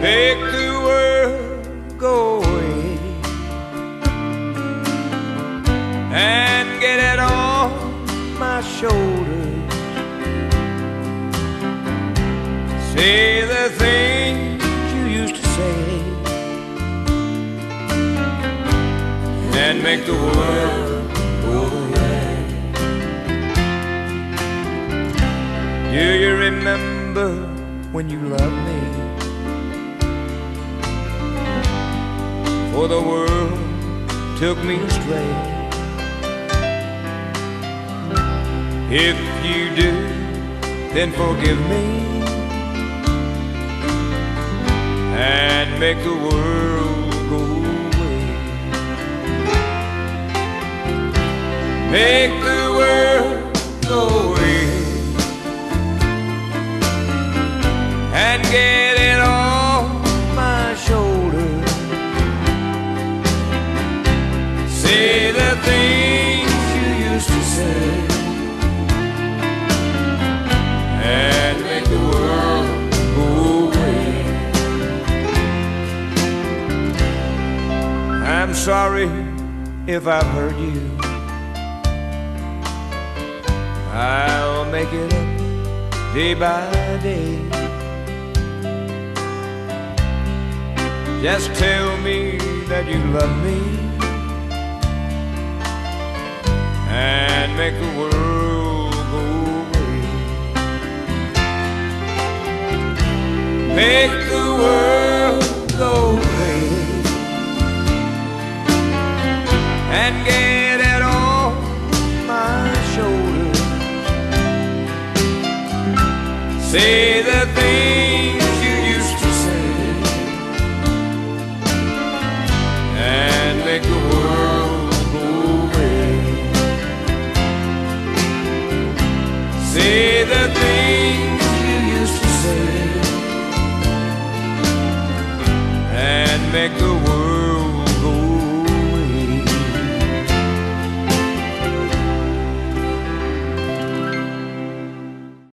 make the world go away and get it off my shoulders. Say the things you used to say and make the world go away. Do you remember when you loved me? The world took me astray. If you do, then forgive me and make the world go away. Make the world go away and get I'm sorry if I've hurt you. I'll make it up day by day. Just tell me that you love me and make the world go away. Make the world and get it off my shoulders. Say the things you used to say and make the world go away. Say the things you used to say and make the world